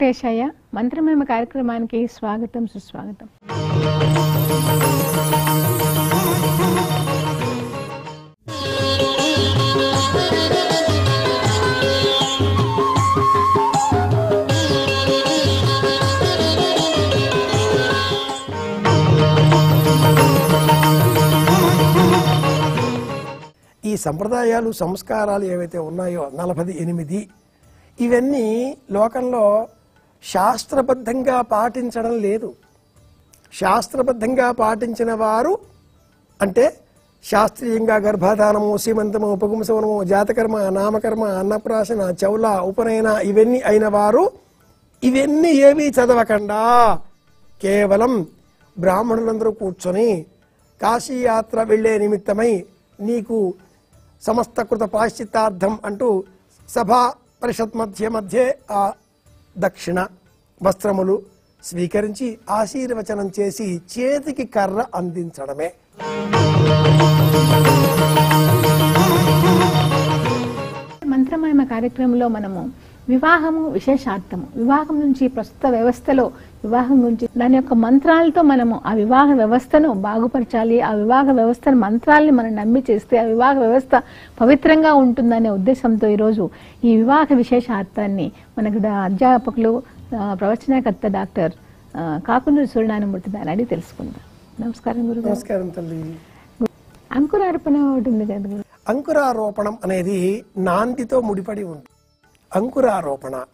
వెంకటేశయ్య మంత్రమేమ కార్యక్రమానికి స్వాగతం సుస్వాగతం. ఈ సంప్రదాయాలు సంస్కారాలు ఏవైతే ఉన్నాయో నలభై ఎనిమిది ఇవన్నీ లోకంలో శాస్త్రబద్ధంగా పాటించడం లేదు. శాస్త్రబద్ధంగా పాటించిన వారు అంటే శాస్త్రీయంగా గర్భాధానము సీమంతము ఉపగుంసవనము జాతకర్మ నామకర్మ అన్నప్రాసన చౌల ఉపనయన ఇవన్నీ అయిన వారు ఇవన్నీ ఏమీ చదవకుండా. కేవలం బ్రాహ్మణులందరూ కూర్చొని కాశీయాత్ర వెళ్ళే నిమిత్తమై నీకు సమస్తకృత పాశ్చిత్తార్థం అంటూ సభా పరిషత్ మధ్య మధ్య ఆ దక్షిణ వస్త్రములు స్వీకరించి ఆశీర్వచనం చేసి చేతికి కర్ర అందించడమే. మంత్రమయమ కార్యక్రమంలో మనము వివాహము విశేషార్థము. వివాహం నుంచి ప్రస్తుత వ్యవస్థలో వివాహం గురించి దాని యొక్క మంత్రాలతో మనము ఆ వివాహ వ్యవస్థను బాగుపరచాలి. ఆ వివాహ వ్యవస్థను మంత్రాల్ని మనం నమ్మి చేస్తే ఆ వివాహ వ్యవస్థ పవిత్రంగా ఉంటుందనే ఉద్దేశంతో ఈరోజు ఈ వివాహ విశేషార్థాన్ని మనకు అధ్యాపకులు ప్రవచనకర్త డాక్టర్ కాకునూరు సూర్యనారాయణమూర్తి గారు అడిగి తెలుసుకుందాం. నమస్కారం గురుగారు. నమస్కారం తల్లి. అంకురార్పణ ఒకటి ఉంది కదా గురు. అంకురారోపణం అనేది నాందితో ముడిపడి ఉంది అంకురారోపణ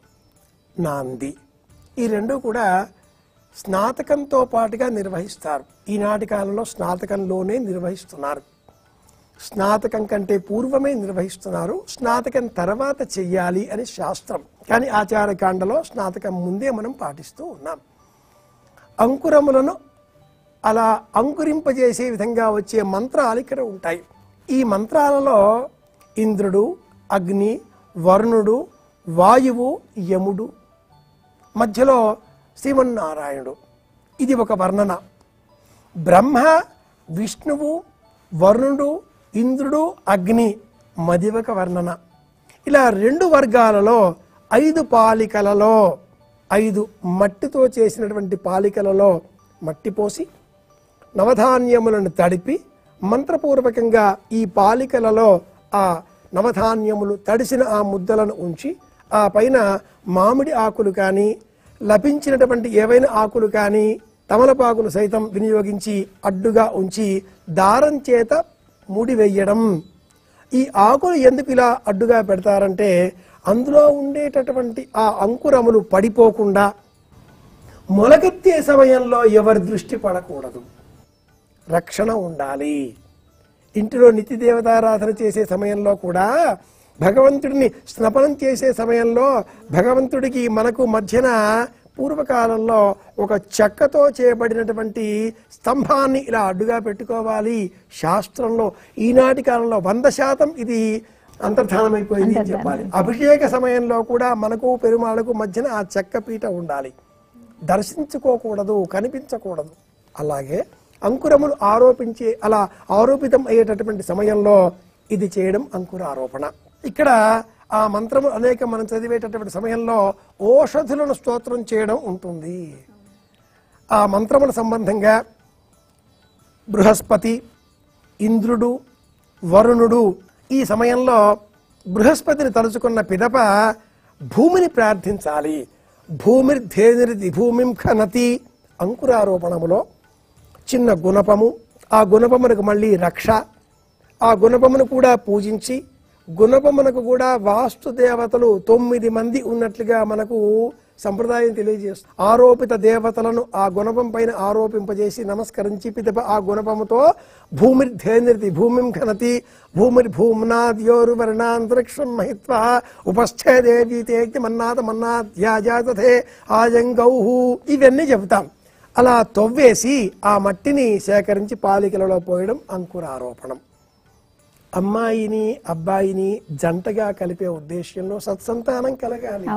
నాంది. ఈ రెండు కూడా స్నాతకంతో పాటుగా నిర్వహిస్తారు. ఈనాటి కాలంలో స్నాతకంలోనే నిర్వహిస్తున్నారు. స్నాతకం కంటే పూర్వమే నిర్వహిస్తున్నారు. స్నాతకం తర్వాత చెయ్యాలి అని శాస్త్రం. కానీ ఆచారకాండలో స్నాతకం ముందే మనం పాటిస్తూ ఉన్నాం. అంకురములను అలా అంకురింపజేసే విధంగా వచ్చే మంత్రాలు ఇక్కడ ఉంటాయి. ఈ మంత్రాలలో ఇంద్రుడు అగ్ని వరుణుడు వాయువు యముడు. మధ్యలో శ్రీమన్నారాయణుడు. ఇది ఒక వర్ణన. బ్రహ్మ విష్ణువు వరుణుడు ఇంద్రుడు అగ్ని. మది ఒక వర్ణన. ఇలా రెండు వర్గాలలో ఐదు పాలికలలో ఐదు మట్టితో చేసినటువంటి పాలికలలో మట్టి పోసి నవధాన్యములను తడిపి మంత్రపూర్వకంగా ఈ పాలికలలో ఆ నవధాన్యములు తడిసిన ఆ ముద్దలను ఉంచి ఆ పైన మామిడి ఆకులు కానీ లభించినటువంటి ఏవైనా ఆకులు కానీ తమలపాకులు సైతం వినియోగించి అడ్డుగా ఉంచి దారం చేత ముడివేయడం. ఈ ఆకులు ఎందుకు ఇలా అడ్డుగా పెడతారంటే అందులో ఉండేటటువంటి ఆ అంకురములు పడిపోకుండా మొలకెత్తే సమయంలో ఎవరి దృష్టి పడకూడదు. రక్షణ ఉండాలి. ఇంటిలో నిత్య దేవతారాధన చేసే సమయంలో కూడా భగవంతుడిని స్నపనం చేసే సమయంలో భగవంతుడికి మనకు మధ్యన పూర్వకాలంలో ఒక చెక్కతో చేయబడినటువంటి స్తంభాన్ని ఇలా అడ్డుగా పెట్టుకోవాలి. శాస్త్రంలో ఈనాటి కాలంలో వంద శాతం ఇది అంతర్ధానమైపోయింది అని చెప్పాలి. అభిషేక సమయంలో కూడా మనకు పెరుమాళకు మధ్యన ఆ చెక్క పీట ఉండాలి. దర్శించుకోకూడదు కనిపించకూడదు. అలాగే అంకురములు ఆరోపించే అలా ఆరోపితం అయ్యేటటువంటి సమయంలో ఇది చేయడం అంకుర ఆరోపణ ఇక్కడ ఆ మంత్రము అనేక మనం చదివేటటువంటి సమయంలో ఓషధులను స్తోత్రం చేయడం ఉంటుంది. ఆ మంత్రముల సంబంధంగా బృహస్పతి ఇంద్రుడు వరుణుడు ఈ సమయంలో బృహస్పతిని తలుచుకున్న పిదప భూమిని ప్రార్థించాలి. భూమిర్ధేనిరిది భూమిం ఖనతి అంకురారోపణములో చిన్న గుణపము ఆ గుణపమునకు మళ్ళీ రక్ష ఆ గుణపమును కూడా పూజించి గుణపమునకు కూడా వాస్తు దేవతలు తొమ్మిది మంది ఉన్నట్లుగా మనకు సంప్రదాయం తెలియజేస్తుంది. ఆరోపిత దేవతలను ఆ గుణపం పైన ఆరోపింపజేసి నమస్కరించి పిదప ఆ గుణపముతో భూమిర్ధేనిరితి భూమిం ఖనతి భూమిర్ భూమ్నాద్యోరు వర్ణాంతరిక్షం మహిత్వ ఉపస్థేదేవీతేక్తి మన్నాథ మన్నాధ్యాజాతథే ఆజంగౌహు. ఇవన్నీ చెబుతాం. అలా తొవ్వేసి ఆ మట్టిని సేకరించి పాలికలలో పోయడం అంకురారోపణం. అమ్మాయిని అబ్బాయిని జంటగా కలిపే ఉద్దేశ్యంలో సత్సంతానం కలగాలి.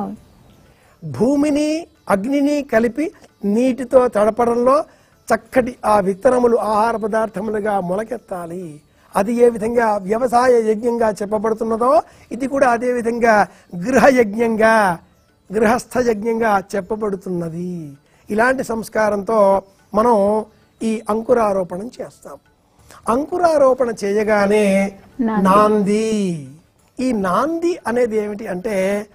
భూమిని అగ్నిని కలిపి నీటితో తడపడంలో చక్కటి ఆ విత్తనములు ఆహార పదార్థములుగా మొలకెత్తాలి. అది ఏ విధంగా వ్యవసాయ యజ్ఞంగా చెప్పబడుతున్నదో ఇది కూడా అదే విధంగా గృహ యజ్ఞంగా గృహస్థ యజ్ఞంగా చెప్పబడుతున్నది. ఇలాంటి సంస్కారంతో మనం ఈ అంకురారోపణం చేస్తాం. అంకురారోపణ చేయగానే నాంది. ఈ నాంది అనేది ఏమిటి అంటే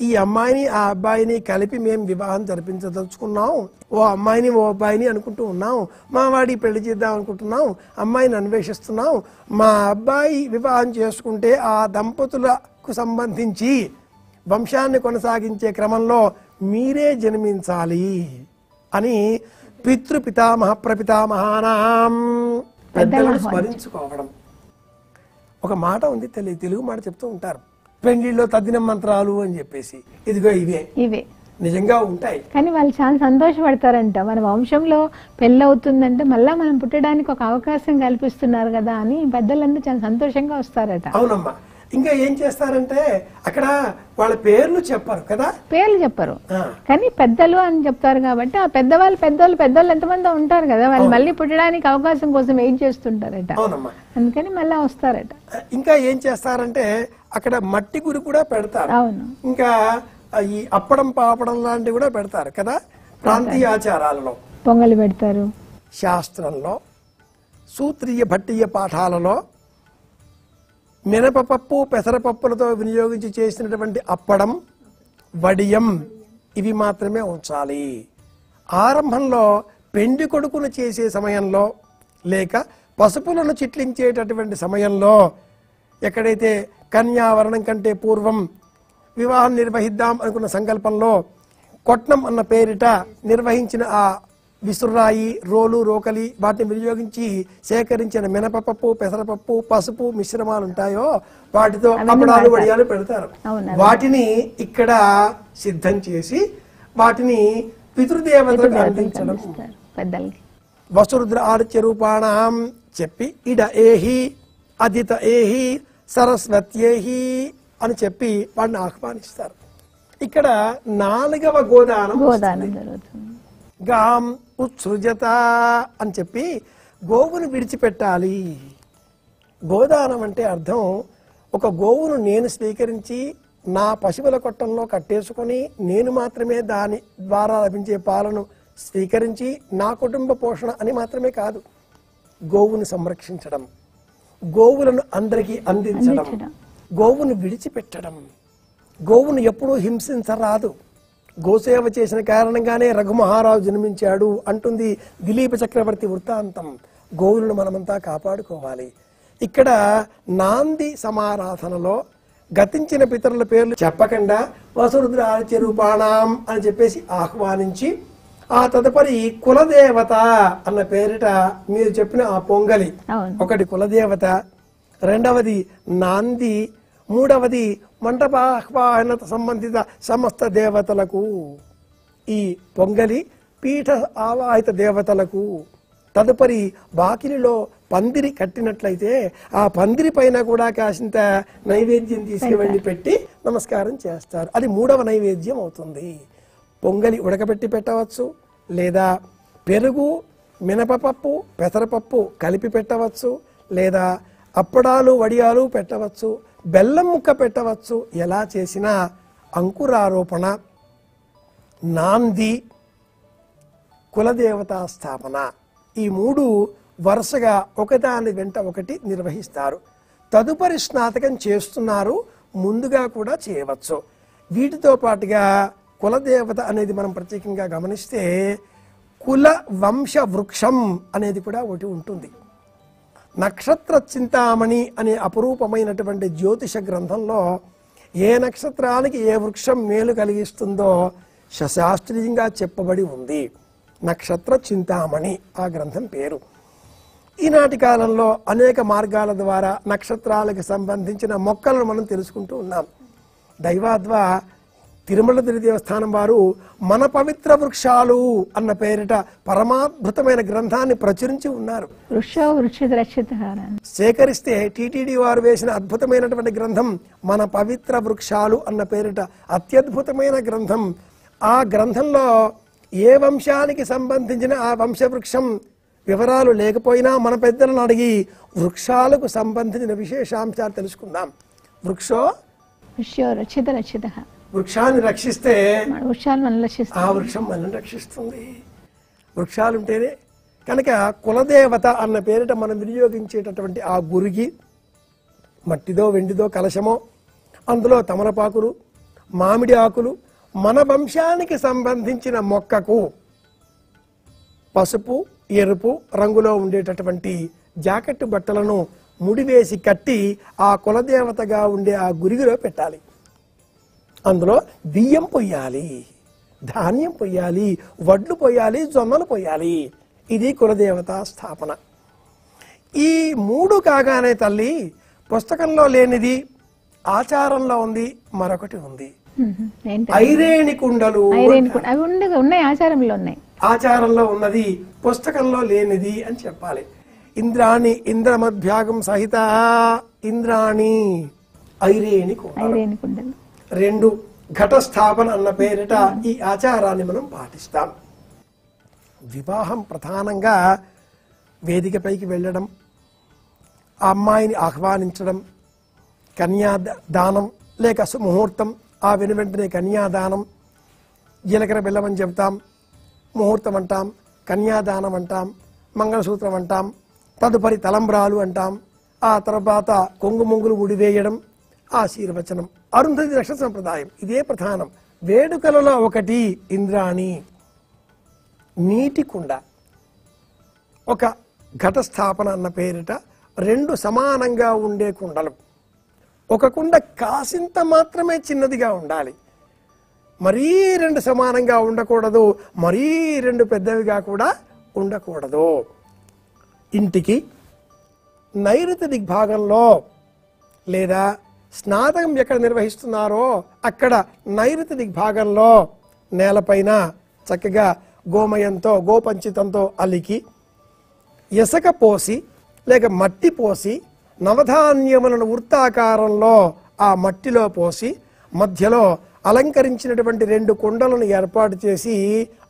ఈ అమ్మాయిని ఆ అబ్బాయిని కలిపి మేము వివాహం జరిపించదలుచుకున్నాం. ఓ అమ్మాయిని ఓ అబ్బాయిని అనుకుంటూ ఉన్నాం. మా వాడి పెళ్ళి చేద్దాం అనుకుంటున్నాం. అమ్మాయిని అన్వేషిస్తున్నాం. మా అబ్బాయి వివాహం చేసుకుంటే ఆ దంపతులకు సంబంధించి వంశాన్ని కొనసాగించే క్రమంలో మీరే జన్మించాలి అని పితృ పితామహ ప్రపితామహానాం. పెద్దలను స్మరించుకోవడం. ఒక మాట ఉంది తెలి తెలుగు మాట చెప్తూ ఉంటారు. పెండిల్లో తద్దిన మంత్రాలు అని చెప్పేసి. ఇదిగో ఇవే. ఇవే. నిజంగా ఉంటాయి. కానీ వాళ్ళు చాలా సంతోషపడతారంట. మన వంశంలో పెళ్ళి అవుతుందంటే మళ్ళా మనం పుట్టడానికి ఒక అవకాశం కల్పిస్తున్నారు కదా అని పెద్దలందరూ చాలా సంతోషంగా వస్తారట. అవునమ్మా. ఇంకా ఏం చేస్తారంటే అక్కడ వాళ్ళ పేర్లు చెప్పరు కదా? పేర్లు చెప్పరు. కానీ పెద్దలు అని చెప్తారు కాబట్టి ఆ పెద్దవాళ్ళు పెద్దోళ్ళు పెద్దోళ్ళు ఎంతమంది ఉంటారు కదా వాళ్ళు మళ్ళీ పుట్టడానికి అవకాశం కోసం వెయిట్ చేస్తుంటారట. అవునమ్మా. అందుకని మళ్ళా వస్తారట. ఇంకా ఏం చేస్తారంటే అక్కడ మట్టి గురి కూడా పెడతారు. అవును. ఇంకా ఈ అప్పడం పాపడం లాంటివి కూడా పెడతారు కదా ప్రాంతీయ ఆచారాలలో. పొంగలి పెడతారు. శాస్త్రంలో సూత్రీయ భట్టీయ పాఠాలలో మినపపప్పు పెసరపప్పులతో వినియోగించి చేసినటువంటి అప్పడం వడియం ఇవి మాత్రమే ఉంచాలి. ఆరంభంలో పెండి కొడుకును చేసే సమయంలో లేక పసుపులను చిట్లించేటటువంటి సమయంలో ఎక్కడైతే కన్యావరణం కంటే పూర్వం వివాహం నిర్వహిద్దాం అనుకున్న సంకల్పంలో కొట్నం అన్న పేరిట నిర్వహించిన ఆ విసురాయి రోలు రోకలి వాటిని వినియోగించి సేకరించిన మినపపప్పు పెసరపప్పు పసుపు మిశ్రమాలు ఉంటాయో వాటితో అప్పడాలు వడియాలు పెడతారు. వాటిని ఇక్కడ సిద్ధం చేసి వాటిని పితృదేవతలకు అందించడం. వసురుద్ర ఆదిత్య రూపాణం చెప్పి ఇడ ఏహి అదిత ఏహి సరస్వత్యేహి అని చెప్పి వాడిని ఆహ్వానిస్తారు. ఇక్కడ నాలుగవ గోదానం గోదానం జరుగుతుంది. గాం ఉత్సృజత అని చెప్పి గోవును విడిచిపెట్టాలి. గోదానం అంటే అర్థం ఒక గోవును నేను స్వీకరించి నా పశువుల కొట్టంలో కట్టేసుకొని నేను మాత్రమే దాని ద్వారా లభించే పాలను స్వీకరించి నా కుటుంబ పోషణ అని మాత్రమే కాదు గోవును సంరక్షించడం గోవులను అందరికీ అందించడం. గోవును విడిచిపెట్టడం. గోవును ఎప్పుడూ హింసించరాదు. గోసేవ చేసిన కారణంగానే రఘుమహారాజు జన్మించాడు అంటుంది దిలీప చక్రవర్తి వృత్తాంతం. గోవులను మనమంతా కాపాడుకోవాలి. ఇక్కడ నాంది సమారాధనలో గతించిన పితరుల పేర్లు చెప్పకుండా వసురుద్ర ఆదిత్య రూపాణం అని చెప్పేసి ఆహ్వానించి ఆ తదుపరి కులదేవత అన్న పేరిట మీరు చెప్పిన ఆ పొంగలి. ఒకటి కులదేవత రెండవది నాంది మూడవది మంటపాహ్వాహన సంబంధిత సమస్త దేవతలకు ఈ పొంగలి పీఠ ఆవాహిత దేవతలకు తదుపరి వాకిలిలో పందిరి కట్టినట్లయితే ఆ పందిరి పైన కూడా కాసింత నైవేద్యం తీసుకువెళ్ళి పెట్టి నమస్కారం చేస్తారు. అది మూడవ నైవేద్యం అవుతుంది. పొంగలి ఉడకబెట్టి పెట్టవచ్చు లేదా పెరుగు మినపపప్పు పెసరపప్పు కలిపి పెట్టవచ్చు లేదా అప్పడాలు వడియాలు పెట్టవచ్చు బెల్లం ముక్క పెట్టవచ్చు. ఎలా చేసినా అంకురారోపణ నాంది కులదేవతా స్థాపన. ఈ మూడు వరుసగా ఒకదాని వెంట ఒకటి నిర్వహిస్తారు. తదుపరి స్నాతకం చేస్తున్నారు ముందుగా కూడా చేయవచ్చు. వీటితో పాటుగా కులదేవత అనేది మనం ప్రత్యేకంగా గమనిస్తే కుల వంశ వృక్షం అనేది కూడా ఒకటి ఉంటుంది. నక్షత్ర చింతామణి అనే అపురూపమైనటువంటి జ్యోతిష గ్రంథంలో ఏ నక్షత్రానికి ఏ వృక్షం మేలు కలిగిస్తుందో శాస్త్రీయంగా చెప్పబడి ఉంది. నక్షత్ర చింతామణి ఆ గ్రంథం పేరు. ఈనాటి కాలంలో అనేక మార్గాల ద్వారా నక్షత్రాలకు సంబంధించిన మొక్కలను మనం తెలుసుకుంటూ ఉన్నాం. దైవాద్వా తిరుమల తిరు దేవస్థానం వారు మన పవిత్ర వృక్షాలు అన్న పేరిట పరమాద్భుతమైన గ్రంథాన్ని ప్రచురించి ఉన్నారు. సేకరిస్తే టీటీడీ వారు వేసిన అద్భుతమైనటువంటి గ్రంథం మన పవిత్ర వృక్షాలు అన్న పేరిట అత్యద్భుతమైన గ్రంథం. ఆ గ్రంథంలో ఏ వంశానికి సంబంధించిన ఆ వంశవృక్షం వివరాలు లేకపోయినా మన పెద్దలను అడిగి వృక్షాలకు సంబంధించిన విశేషాంశాలు తెలుసుకుందాం. వృక్షో రక్షిత రక్షిత వృక్షాన్ని రక్షిస్తే మన వృక్షాలు మనం ఆ వృక్షం మనల్ని రక్షిస్తుంది. వృక్షాలు ఉంటేనే కనుక కులదేవత అన్న పేరిట మనం వినియోగించేటటువంటి ఆ గురికి మట్టిదో వెండిదో కలశమో అందులో తమలపాకులు మామిడి ఆకులు మన వంశానికి సంబంధించిన మొక్కకు పసుపు ఎరుపు రంగులో ఉండేటటువంటి జాకెట్ బట్టలను ముడివేసి కట్టి ఆ కులదేవతగా ఉండే ఆ గురిగిలో పెట్టాలి. అందులో బియ్యం పొయ్యాలి ధాన్యం పొయ్యాలి వడ్లు పొయ్యాలి జొన్నలు పొయ్యాలి. ఇది కులదేవత స్థాపన. ఈ మూడు కాగానే తల్లి పుస్తకంలో లేనిది ఆచారంలో ఉంది మరొకటి ఉంది. ఐరేణి కుండలు ఉన్నాయి ఆచారంలో ఉన్నాయి. ఆచారంలో ఉన్నది పుస్తకంలో లేనిది అని చెప్పాలి. ఇంద్రాణి ఇంద్రమధ్యాగం సహిత ఇంద్రాణి ఐరేణి కుండలు. రెండు ఘటస్థాపన అన్న పేరిట ఈ ఆచారాన్ని మనం పాటిస్తాం. వివాహం ప్రధానంగా వేదికపైకి వెళ్ళడం ఆ అమ్మాయిని ఆహ్వానించడం కన్యా దానం లేక సుముహూర్తం ఆ వెను వెంటనే కన్యాదానం జీలకర్ర బెల్లం చెబుతాం ముహూర్తం అంటాం కన్యాదానం అంటాం మంగళసూత్రం అంటాం తదుపరి తలంబ్రాలు అంటాం ఆ తర్వాత కొంగు ముంగులు ఉడివేయడం ఆశీర్వచనం. అరుంధతి రక్షణ సంప్రదాయం. ఇదే ప్రధానం. వేడుకలలో ఒకటి ఇంద్రాణి. నీటి కుండ ఒక ఘటస్థాపన అన్న పేరిట రెండు సమానంగా ఉండే కుండలు. ఒక కుండ కాసింత మాత్రమే చిన్నదిగా ఉండాలి. మరీ రెండు సమానంగా ఉండకూడదు. మరీ రెండు పెద్దవిగా కూడా ఉండకూడదు. ఇంటికి నైరుతి దిగ్భాగంలో లేదా స్నాతకం ఎక్కడ నిర్వహిస్తున్నారో అక్కడ నైరుతి దిగ్భాగంలో నేలపైన చక్కగా గోమయంతో గోపంచితంతో అలికి ఇసక పోసి లేక మట్టి పోసి నవధాన్యములను వృత్తాకారంలో ఆ మట్టిలో పోసి మధ్యలో అలంకరించినటువంటి రెండు కుండలను ఏర్పాటు చేసి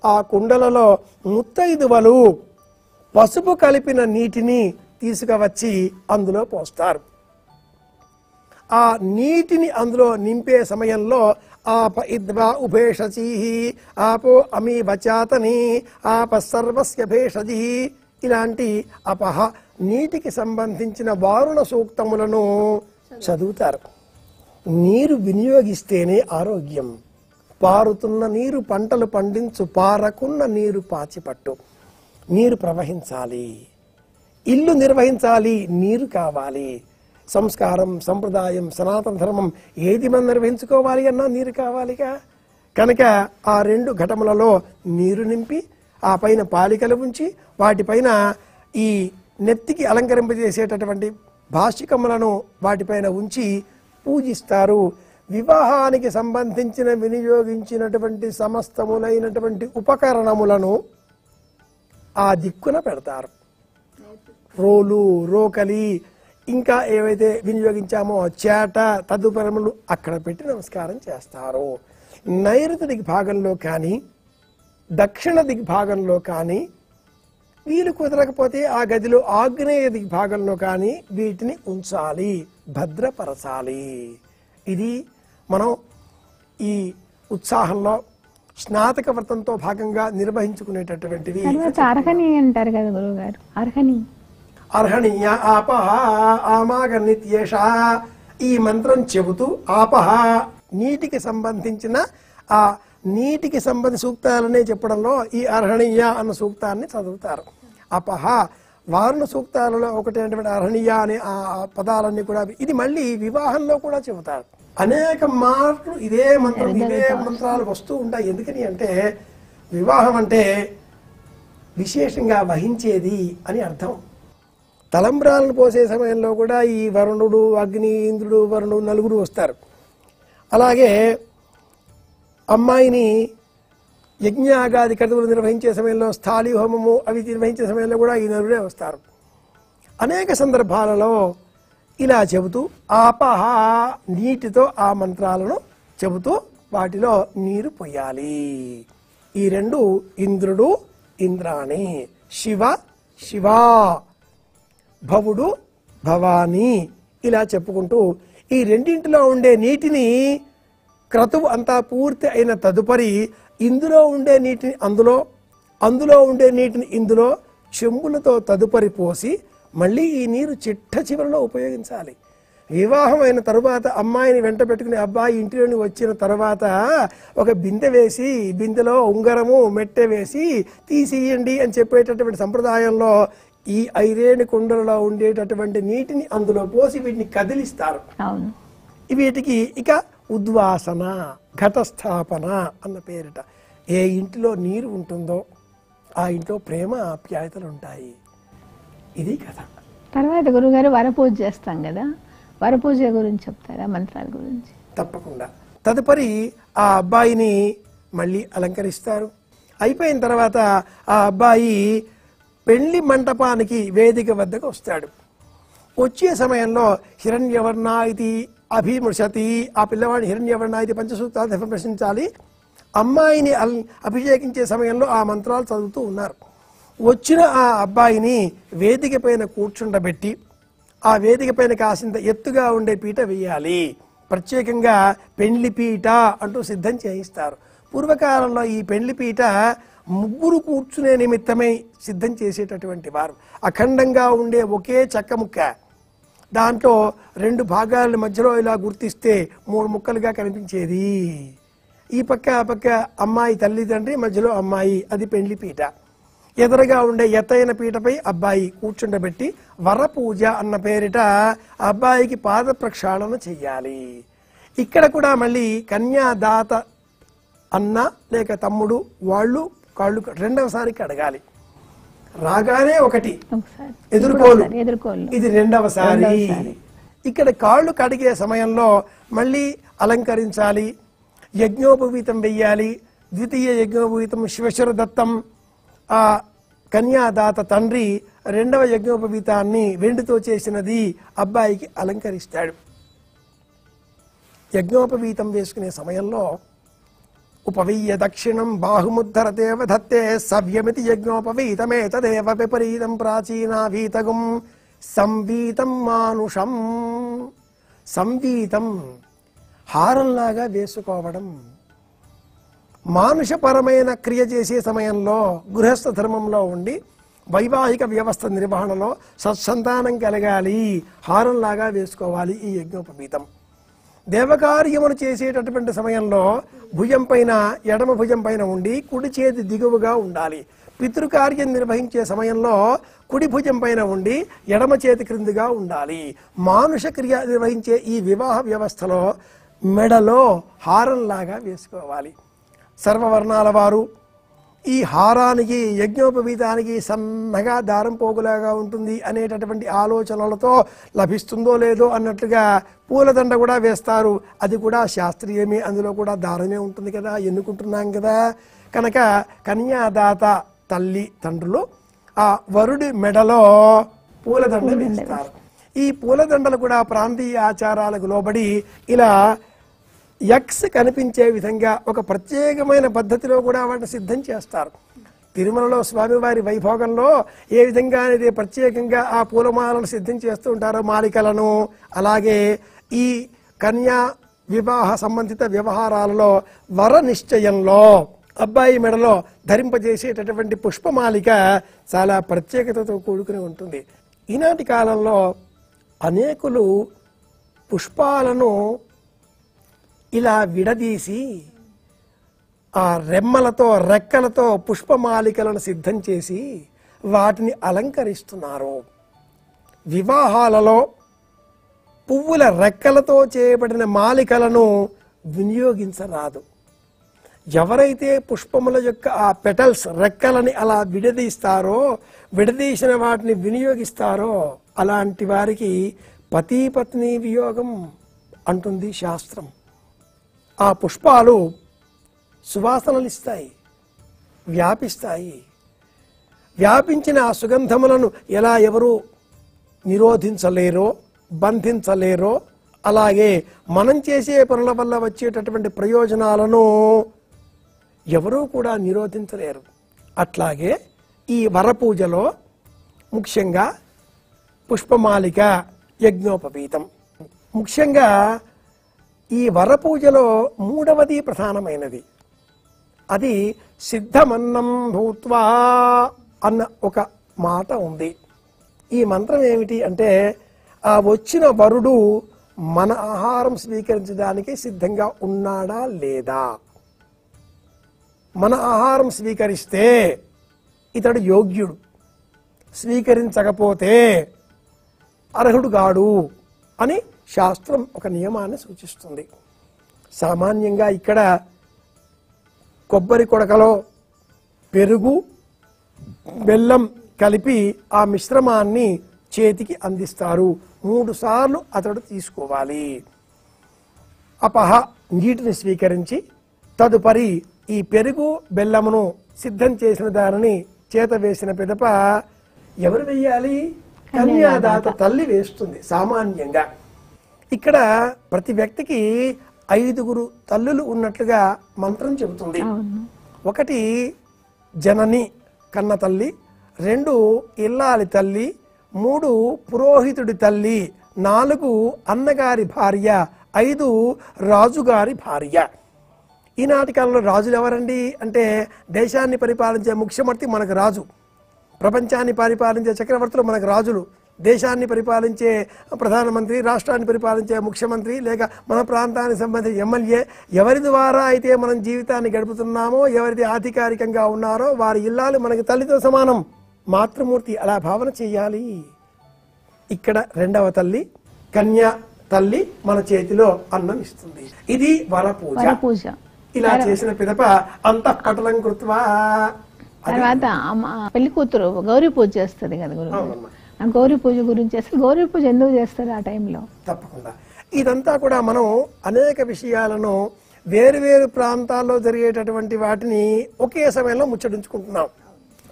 ఆ కుండలలో ముత్తైదువలు పసుపు కలిపిన నీటిని తీసుకువచ్చి అందులో పోస్తారు. ఆ నీటిని అందులో నింపే సమయంలో ఆప ఇద్వా ఉభేషజీ ఆపో అమీ బచాతని ఆప సర్వస్య భేషజీ. ఇలాంటి అపహ నీటికి సంబంధించిన వారుణ సూక్తములను చదువుతారు. నీరు వినియోగిస్తేనే ఆరోగ్యం. పారుతున్న నీరు పంటలు పండించు పారకున్న నీరు పాచిపట్టు. నీరు ప్రవహించాలి. ఇల్లు నిర్వహించాలి నీరు కావాలి. సంస్కారం సంప్రదాయం సనాతన ధర్మం ఏది మనం నిర్వహించుకోవాలి అన్నా నీరు కావాలిగా? కనుక ఆ రెండు ఘటములలో నీరు నింపి ఆ పైన పాలికలు ఉంచి వాటిపైన ఈ నెత్తికి అలంకరింపజేసేటటువంటి భాషికములను వాటిపైన ఉంచి పూజిస్తారు. వివాహానికి సంబంధించిన వినియోగించినటువంటి సమస్తములైనటువంటి ఉపకరణములను ఆ దిక్కున పెడతారు. రోలు రోకలి ఇంకా ఏవైతే వినియోగించామో చేట తదుపరములు అక్కడ పెట్టి నమస్కారం చేస్తారు. నైరుతి దిగ్భాగంలో కానీ దక్షిణ దిగ్భాగంలో కానీ వీలు కుదరకపోతే ఆ గదిలో ఆగ్నేయ దిగ్భాగంలో కానీ వీటిని ఉంచాలి భద్రపరచాలి. ఇది మనం ఈ ఉత్సాహంలో స్నాతక వ్రతంతో భాగంగా నిర్వహించుకునేటటువంటివి అర్హని అంటారు కదా గురువు గారు అర్హని. అర్హణీయ ఆపహ ఆమాగనిత్యేష ఈ మంత్రం చెబుతూ ఆపహ. నీటికి సంబంధించిన ఆ నీటికి సంబంధ సూక్తాలనే చెప్పడంలో ఈ అర్హణీయ అన్న సూక్తాన్ని చదువుతారు. అపహ వారుణ సూక్తాలలో ఒకటైనటువంటి అర్హణీయ అనే ఆ పదాలన్నీ కూడా ఇది మళ్ళీ వివాహంలో కూడా చెబుతారు. అనేక మార్లు ఇదే మంత్రం ఇదే మంత్రాలు వస్తూ ఉంటాయి. ఎందుకని అంటే వివాహం అంటే విశేషంగా వహించేది అని అర్థం. తలంబ్రాలను పోసే సమయంలో కూడా ఈ వరుణుడు అగ్ని ఇంద్రుడు వరుణుడు నలుగురు వస్తారు. అలాగే అమ్మాయిని యజ్ఞాగాది కర్తవులు నిర్వహించే సమయంలో స్థాళీ హోమము అవి నిర్వహించే సమయంలో కూడా ఈ నలుగురే వస్తారు. అనేక సందర్భాలలో ఇలా చెబుతూ ఆపహ నీటితో ఆ మంత్రాలను చెబుతూ వాటిలో నీరు పొయ్యాలి ఈ రెండు ఇంద్రుడు ఇంద్రాణి శివ శివా భవుడు భవానీ ఇలా చెప్పుకుంటూ ఈ రెండింటిలో ఉండే నీటిని క్రతువు అంతా పూర్తి అయిన తదుపరి ఇందులో ఉండే నీటిని అందులో అందులో ఉండే నీటిని ఇందులో చెంబులతో తదుపరి పోసి మళ్ళీ ఈ నీరు చిట్ట చివరిలో ఉపయోగించాలి. వివాహం అయిన తరువాత అమ్మాయిని వెంట పెట్టుకుని అబ్బాయి ఇంటిలోని వచ్చిన తర్వాత ఒక బిందె వేసి బిందెలో ఉంగరము మెట్టె వేసి తీసియండి అని చెప్పేటటువంటి సంప్రదాయంలో ఈ ఐరేణి కుండలలో ఉండేటటువంటి నీటిని అందులో పోసి వీటిని కదిలిస్తారు. వీటికి ఇక ఉద్వాసన ఘటస్థాపన అన్న పేరిట ఏ ఇంటిలో నీరు ఉంటుందో ఆ ఇంట్లో ప్రేమ ఆప్యాయతలు ఉంటాయి. ఇది కథ. తర్వాత గురుగారు వరపూజ చేస్తాం కదా వరపూజ గురించి చెప్తారా మంత్రాల గురించి? తప్పకుండా. తదుపరి ఆ అబ్బాయిని మళ్ళీ అలంకరిస్తారు. అయిపోయిన తర్వాత ఆ అబ్బాయి పెళ్ళి మంటపానికి వేదిక వద్దకు వస్తాడు. వచ్చే సమయంలో హిరణ్యవర్ణ ఇది అభిమృషతి ఆ పిల్లవాడిని హిరణ్యవర్ణ ఇది పంచసూత్రాలు ప్రశ్నించాలి. అమ్మాయిని అల్ అభిషేకించే సమయంలో ఆ మంత్రాలు చదువుతూ ఉన్నారు. వచ్చిన ఆ అబ్బాయిని వేదిక పైన కూర్చుండబెట్టి ఆ వేదిక పైన కాసింత ఎత్తుగా ఉండే పీట వేయాలి. ప్రత్యేకంగా పెండ్లి పీట అంటూ సిద్ధం చేయిస్తారు. పూర్వకాలంలో ఈ పెండ్లి పీట ముగ్గురు కూర్చునే నిమిత్తమై సిద్ధం చేసేటటువంటి వారు. అఖండంగా ఉండే ఒకే చెక్క ముక్క. దాంట్లో రెండు భాగాల మధ్యలో ఇలా గుర్తిస్తే మూడు ముక్కలుగా కనిపించేది. ఈ పక్క ఆ పక్క అమ్మాయి తల్లిదండ్రి మధ్యలో అమ్మాయి అది పెండ్లి పీట. ఎదురుగా ఉండే ఎత్తైన పీటపై అబ్బాయి కూర్చుండబెట్టి వరపూజ అన్న పేరిట అబ్బాయికి పాద ప్రక్షాళన చెయ్యాలి. ఇక్కడ కూడా మళ్ళీ కన్యాదాత అన్న లేక తమ్ముడు వాళ్ళు కాళ్ళు రెండవసారి కడగాలి రాగానే ఒకటి. ఎదుర్కోలు. ఇది రెండవసారి. ఇక్కడ కాళ్ళు కడిగే సమయంలో మళ్ళీ అలంకరించాలి. యజ్ఞోపవీతం వెయ్యాలి. ద్వితీయ యజ్ఞోపవీతం శివశ్వర దత్తం ఆ కన్యాదాత తండ్రి రెండవ యజ్ఞోపవీతాన్ని వెండితో చేసినది అబ్బాయికి అలంకరిస్తాడు. యజ్ఞోపవీతం వేసుకునే సమయంలో ఉపవీయ దక్షిణం బాహుముద్ధరతేవ ధత్తే సవ్యమితి యజ్ఞోపవీతమే తదేవ విపరీతం ప్రాచీనాభీతగం సంవీతం మానుషం. సంవీతం హారంలాగా వేసుకోవడం. మానుషపరమైన క్రియ చేసే సమయంలో గృహస్థ ధర్మంలో ఉండి వైవాహిక వ్యవస్థ నిర్వహణలో సత్సంతానం కలగాలి. హారంలాగా వేసుకోవాలి ఈ యజ్ఞోపవీతం. దేవకార్యమును చేసేటటువంటి సమయంలో భుజం పైన ఎడమ భుజం పైన ఉండి కుడి చేతి దిగువగా ఉండాలి. పితృకార్యం నిర్వహించే సమయంలో కుడి భుజం పైన ఉండి ఎడమ చేతి క్రిందిగా ఉండాలి. మానుష క్రియ నిర్వహించే ఈ వివాహ వ్యవస్థలో మెడలో హారంలాగా వేసుకోవాలి. సర్వవర్ణాల వారు ఈ హారానికి యజ్ఞోపవీతానికి సన్నగా దారం పోగులాగా ఉంటుంది అనేటటువంటి ఆలోచనలతో లభిస్తుందో లేదో అన్నట్లుగా పూలదండ కూడా వేస్తారు. అది కూడా శాస్త్రీయమే. అందులో కూడా దారమే ఉంటుంది కదా ఎన్నుకుంటున్నాం కదా. కనుక కన్యాదాత తల్లి తండ్రులు ఆ వరుడి మెడలో పూలదండ వేస్తారు. ఈ పూలదండలు కూడా ప్రాంతీయ ఆచారాలకు లోబడి ఇలా ఎక్స్ కనిపించే విధంగా ఒక ప్రత్యేకమైన పద్ధతిలో కూడా వాటిని సిద్ధం చేస్తారు. తిరుమలలో స్వామివారి వైభోగంలో ఏ విధంగా అనేది ప్రత్యేకంగా ఆ పూలమాలను సిద్ధం చేస్తూ ఉంటారో మాలికలను అలాగే ఈ కన్యా వివాహ సంబంధిత వ్యవహారాలలో వర నిశ్చయంలో అబ్బాయి మెడలో ధరింపజేసేటటువంటి పుష్పమాలిక చాలా ప్రత్యేకతతో కూడుకుని ఉంటుంది. ఈనాటి కాలంలో అనేకులు పుష్పాలను ఇలా విడదీసి ఆ రెమ్మలతో రెక్కలతో పుష్పమాలికలను సిద్ధం చేసి వాటిని అలంకరిస్తున్నారు. వివాహాలలో పువ్వుల రెక్కలతో చేయబడిన మాలికలను వినియోగించరాదు. ఎవరైతే పుష్పముల యొక్క ఆ పెటల్స్ రెక్కలని అలా విడదీస్తారో విడదీసిన వాటిని వినియోగిస్తారో అలాంటి వారికి పతి పత్ని వియోగం అంటుంది శాస్త్రం. ఆ పుష్పాలు సువాసనలు ఇస్తాయి వ్యాపిస్తాయి. వ్యాపించిన ఆ సుగంధములను ఎలా ఎవరు నిరోధించలేరో బంధించలేరో అలాగే మనం చేసే పనుల వల్ల వచ్చేటటువంటి ప్రయోజనాలను ఎవరూ కూడా నిరోధించలేరు. అట్లాగే ఈ వరపూజలో ముఖ్యంగా పుష్పమాలిక యజ్ఞోపవీతం. ముఖ్యంగా ఈ వరపూజలో మూడవది ప్రధానమైనది. అది సిద్ధమన్నం భూత్వా అన్న ఒక మాట ఉంది. ఈ మంత్రం ఏమిటి అంటే ఆ వచ్చిన వరుడు మన ఆహారం స్వీకరించడానికి సిద్ధంగా ఉన్నాడా లేదా? మన ఆహారం స్వీకరిస్తే ఇతడు యోగ్యుడు. స్వీకరించకపోతే అర్హుడు గాడు అని శాస్త్రం ఒక నియమాన్ని సూచిస్తుంది. సామాన్యంగా ఇక్కడ కొబ్బరి కొడకలో పెరుగు బెల్లం కలిపి ఆ మిశ్రమాన్ని చేతికి అందిస్తారు. మూడు సార్లు అతడు తీసుకోవాలి. అపహ నీటిని స్వీకరించి తదుపరి ఈ పెరుగు బెల్లమును సిద్ధం చేసిన దానిని చేత వేసిన పిదప ఎవరు వెయ్యాలి? కన్యాదాత. తల్లి వేస్తుంది సామాన్యంగా. ఇక్కడ ప్రతి వ్యక్తికి ఐదుగురు తల్లులు ఉన్నట్లుగా మంత్రం చెబుతుంది. ఒకటి జనని కన్న తల్లి రెండు ఇల్లాలి తల్లి మూడు పురోహితుడి తల్లి నాలుగు అన్నగారి భార్య ఐదు రాజుగారి భార్య. ఈనాటి కాలంలో రాజులు ఎవరండి? అంటే దేశాన్ని పరిపాలించే ముఖ్యమూర్తి మనకు రాజు. ప్రపంచాన్ని పరిపాలించే చక్రవర్తులు మనకు రాజులు. దేశాన్ని పరిపాలించే ప్రధానమంత్రి రాష్ట్రాన్ని పరిపాలించే ముఖ్యమంత్రి లేక మన ప్రాంతానికి సంబంధించిన ఎమ్మెల్యే ఎవరి ద్వారా అయితే మనం జీవితాన్ని గడుపుతున్నామో ఎవరిది ఆధికారికంగా ఉన్నారో వారి ఇల్లాలు మనకి తల్లితో సమానం. మాతృమూర్తి అలా భావన చెయ్యాలి ఇక్కడ రెండవ తల్లి కన్య తల్లి మన చేతిలో అన్నం ఇస్తుంది. ఇది వరపూజ. వరపూజ. ఇలా చేసిన పిదప అంతఃపటలం కృత్వా. తర్వాత పెళ్ళి కూతురు గౌరీ పూజ చేస్తుంది కదా గురువు గౌరీ పూజ గురించి అసలు గౌరీ పూజ ఎందుకు చేస్తారు ఆ టైంలో? తప్పకుండా. ఇదంతా కూడా మనం అనేక విషయాలను వేరు వేరు ప్రాంతాల్లో జరిగేటటువంటి వాటిని ఒకే సమయంలో ముచ్చటించుకుంటున్నాం.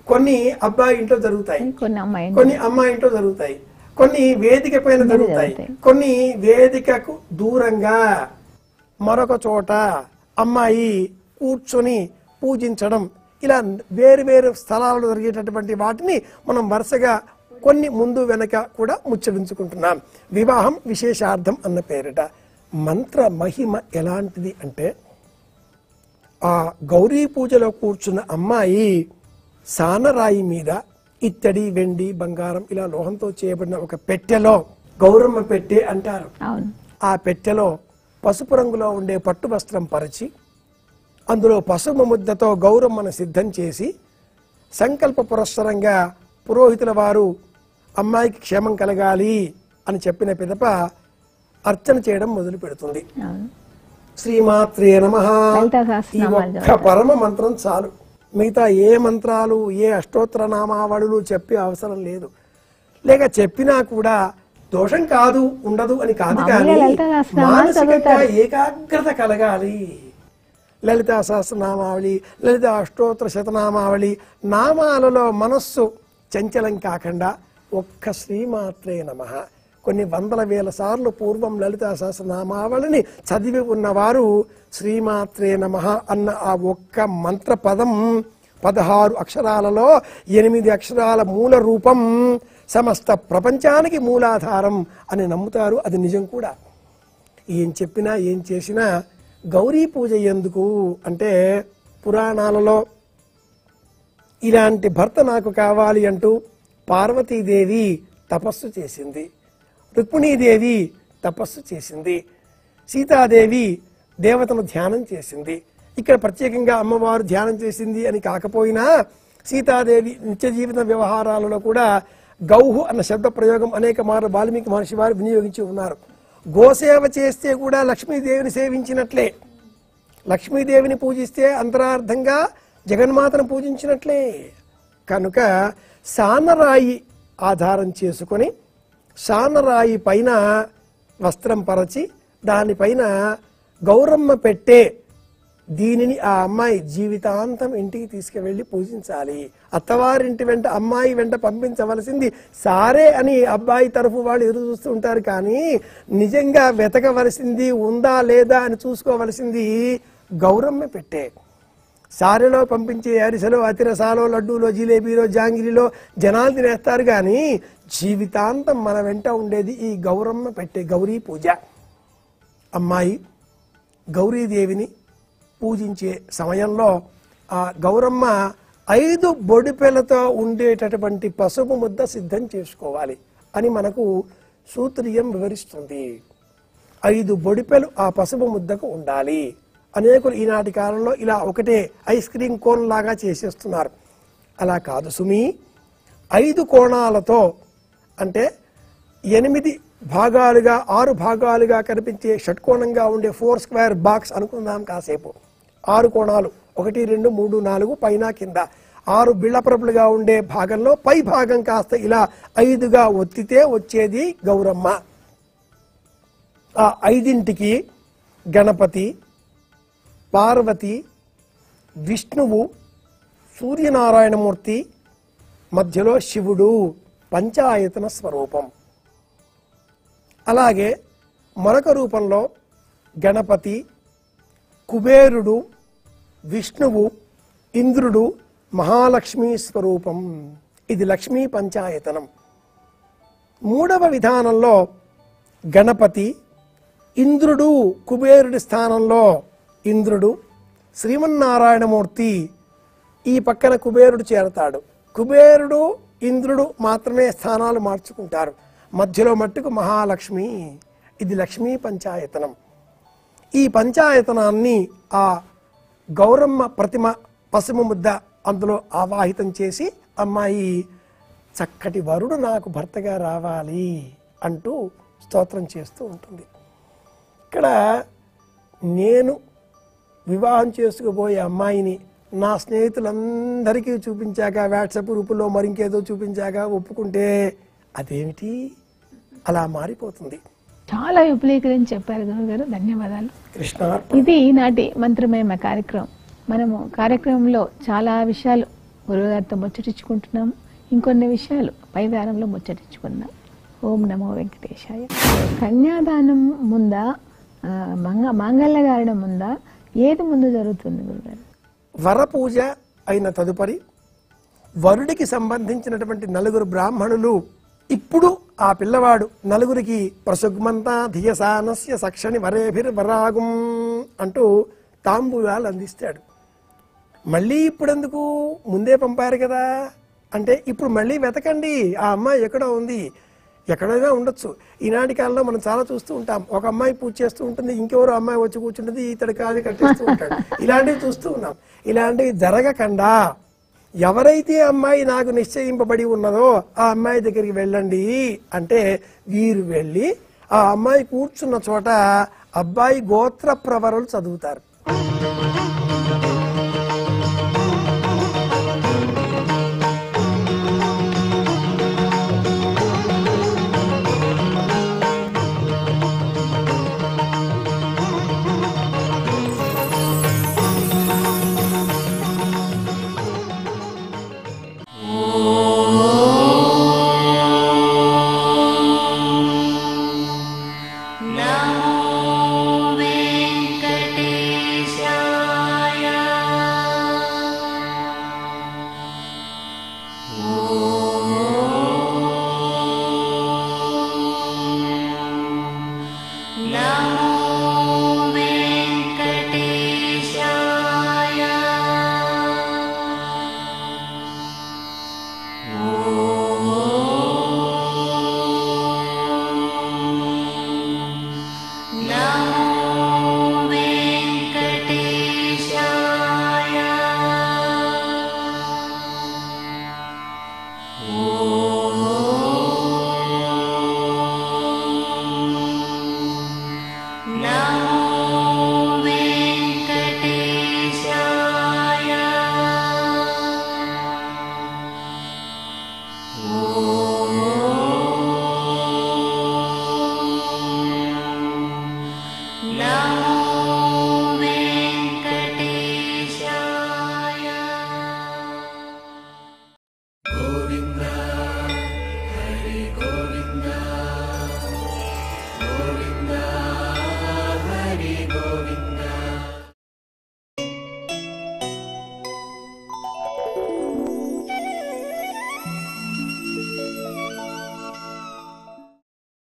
కొన్ని అబ్బాయి ఇంట్లో జరుగుతాయి. కొన్ని అమ్మాయి కొన్ని అమ్మాయి ఇంట్లో జరుగుతాయి. కొన్ని వేదిక పైన జరుగుతాయి. జరుగుతాయి. కొన్ని వేదికకు దూరంగా మరొక చోట అమ్మాయి కూర్చొని పూజించడం ఇలా వేరు వేరు స్థలాల్లో జరిగేటటువంటి వాటిని మనం వరుసగా కొన్ని ముందు వెనక కూడా ముచ్చరించుకుంటున్నాం వివాహం విశేషార్థం అన్న పేరిట. మంత్ర మహిమ ఎలాంటిది అంటే ఆ గౌరీ పూజలో కూర్చున్న అమ్మాయి సానరాయి మీద ఇత్తడి వెండి బంగారం ఇలా లోహంతో చేయబడిన ఒక పెట్టెలో గౌరమ్మ పెట్టె అంటారు. ఆ పెట్టెలో పసుపు రంగులో ఉండే పట్టు వస్త్రం పరిచి అందులో పసుపు ముద్దతో గౌరమ్మను సిద్ధం చేసి సంకల్ప పురస్సరంగా పురోహితుల వారు అమ్మాయికి క్షేమం కలగాలి అని చెప్పిన పిదప అర్చన చేయడం మొదలు పెడుతుంది. శ్రీమాత్రే నమ. ఈ ఒక్క పరమ మంత్రం చాలు. మిగతా ఏ మంత్రాలు ఏ అష్టోత్తర నామావళులు చెప్పే అవసరం లేదు. లేక చెప్పినా కూడా దోషం కాదు ఉండదు అని కాదు కానీ మానసికంగా. ఏకాగ్రత కలగాలి. లలితా సహస్రనామావళి లలిత అష్టోత్తర శతనామావళి నామాలలో మనస్సు చంచలం కాకుండా ఒక్క శ్రీమాత్రే నమ. కొన్ని వందల వేల సార్లు పూర్వం లలిత సహస్రనామావళిని చదివి ఉన్నవారు శ్రీమాత్రే నమ అన్న ఆ ఒక్క మంత్ర పదం పదహారు అక్షరాలలో ఎనిమిది అక్షరాల మూల రూపం సమస్త ప్రపంచానికి మూలాధారం అని నమ్ముతారు. అది నిజం కూడా. ఏం చెప్పినా ఏం చేసినా గౌరీ పూజ ఎందుకు అంటే పురాణాలలో ఇలాంటి భర్త నాకు కావాలి అంటూ పార్వతీదేవి తపస్సు చేసింది. రుక్మిణీదేవి తపస్సు చేసింది. సీతాదేవి దేవతను ధ్యానం చేసింది. ఇక్కడ ప్రత్యేకంగా అమ్మవారు ధ్యానం చేసింది అని కాకపోయినా సీతాదేవి నిత్య జీవిత వ్యవహారాలలో కూడా గౌహు అన్న శబ్ద ప్రయోగం అనేక మార్లు వాల్మీకి మహర్షి వారు వినియోగించి ఉన్నారు. గోసేవ చేస్తే కూడా లక్ష్మీదేవిని సేవించినట్లే. లక్ష్మీదేవిని పూజిస్తే అంతరార్థంగా జగన్మాతను పూజించినట్లే. కనుక సానరాయి ఆధారం చేసుకొని సానరాయి పైన వస్త్రం పరచి దానిపైన గౌరమ్మ పెట్టే దీనిని ఆ అమ్మాయి జీవితాంతం ఇంటికి తీసుకువెళ్ళి పూజించాలి. అత్తవారింటి వెంట అమ్మాయి వెంట పంపించవలసింది సారే అని అబ్బాయి తరఫు వాళ్ళు ఎదురు చూస్తూ ఉంటారు. కానీ నిజంగా వెతకవలసింది ఉందా లేదా అని చూసుకోవలసింది గౌరమ్మ పెట్టే. సారెలో పంపించే అరిసెలో అతిరసాలో లడ్డూలో జిలేబీలో జాంగిరిలో జనాలు తినేస్తారు కానీ జీవితాంతం మన వెంట ఉండేది ఈ గౌరమ్మ పెట్టే గౌరీ పూజ. అమ్మాయి గౌరీదేవిని పూజించే సమయంలో ఆ గౌరమ్మ ఐదు బొడిపెలతో ఉండేటటువంటి పసుపు ముద్ద సిద్ధం చేసుకోవాలి అని మనకు సూత్రీయం వివరిస్తుంది. ఐదు బొడిపెలు ఆ పసుపు ముద్దకు ఉండాలి. అనేకులు ఈనాటి కాలంలో ఇలా ఒకటే ఐస్ క్రీమ్ కోన్ లాగా చేసేస్తున్నారు. అలా కాదు సుమి. ఐదు కోణాలతో అంటే ఎనిమిది భాగాలుగా ఆరు భాగాలుగా కనిపించే షట్కోణంగా ఉండే ఫోర్ స్క్వేర్ బాక్స్ అనుకుందాం కాసేపు. ఆరు కోణాలు ఒకటి రెండు మూడు నాలుగు పైన కింద. ఆరు బిళ్ళపరపులుగా ఉండే భాగంలో పై భాగం కాస్త ఇలా ఐదుగా ఒత్తితే వచ్చేది గౌరమ్మ. ఆ ఐదింటికి గణపతి పార్వతి విష్ణువు సూర్యనారాయణమూర్తి మధ్యలో శివుడు పంచాయతన స్వరూపం. అలాగే మరొక రూపంలో గణపతి కుబేరుడు విష్ణువు ఇంద్రుడు మహాలక్ష్మీ స్వరూపం. ఇది లక్ష్మీ పంచాయతనం. మూడవ విధానంలో గణపతి ఇంద్రుడు కుబేరుడి స్థానంలో ఇంద్రుడు శ్రీమన్నారాయణమూర్తి ఈ పక్కన కుబేరుడు చేరతాడు. కుబేరుడు ఇంద్రుడు మాత్రమే స్థానాలు మార్చుకుంటారు. మధ్యలో మట్టుకు మహాలక్ష్మి. ఇది లక్ష్మీ పంచాయతనం. ఈ పంచాయతనాన్ని ఆ గౌరమ్మ ప్రతిమ పసుపు ముద్ద అందులో ఆవాహితం చేసి అమ్మాయి చక్కటి వరుడు నాకు భర్తగా రావాలి అంటూ స్తోత్రం చేస్తూ ఉంటుంది. ఇక్కడ నేను వివాహం చేసుకుపోయే అమ్మాయిని నా స్నేహితులందరికీ చూపించాక వాట్సాప్ గ్రూపులో మరింకేదో చూపించాక ఒప్పుకుంటే అదేమిటి? అలా మారిపోతుంది. చాలా విపులీకరించి చెప్పారు గురుగారు ధన్యవాదాలు. కృష్ణ ఇది ఈనాటి మంత్రమేమ కార్యక్రమం. మనము కార్యక్రమంలో చాలా విషయాలు గురువుగారితో ముచ్చటించుకుంటున్నాము. ఇంకొన్ని విషయాలు పై వారంలో ముచ్చటించుకుందాం. ఓం నమో వెంకటేశాయ. కన్యాదానం ముందా? మంగ మాంగళ్యగారడం ముందా? ఏది ముందు జరుగుతుంది గురుగారు? వరపూజ అయిన తదుపరి వరుడికి సంబంధించినటువంటి నలుగురు బ్రాహ్మణులు ఇప్పుడు ఆ పిల్లవాడు నలుగురికి ప్రసుగ్మంతా ధియసానస్య సక్షని వరేభిర్ వరాగుం అంటూ తాంబూలాలు అందిస్తాడు. మళ్ళీ ఇప్పుడెందుకు? ముందే పంపారు కదా. అంటే ఇప్పుడు మళ్ళీ వెతకండి. ఆ అమ్మాయి ఎక్కడో ఉంది. ఎక్కడైనా ఉండొచ్చు. ఈనాటి కాలంలో మనం చాలా చూస్తూ ఉంటాం. ఒక అమ్మాయి పూజ చేస్తూ ఉంటుంది ఇంకెవరో అమ్మాయి వచ్చి కూర్చుంటుంది ఇతడు కాదు కట్టేస్తూ ఉంటాడు. ఇలాంటివి చూస్తూ ఉన్నాం. ఇలాంటివి జరగకుండా. ఎవరైతే అమ్మాయి నాకు నిశ్చయింపబడి ఉన్నదో ఆ అమ్మాయి దగ్గరికి వెళ్ళండి అంటే వీరు వెళ్ళి ఆ అమ్మాయి కూర్చున్న చోట అబ్బాయి గోత్ర ప్రవరలు చదువుతారు.